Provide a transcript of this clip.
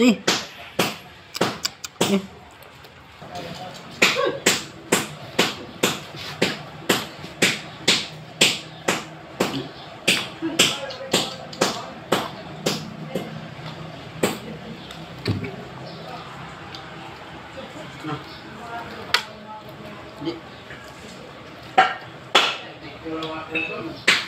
đi. Đi. Đi. ngừng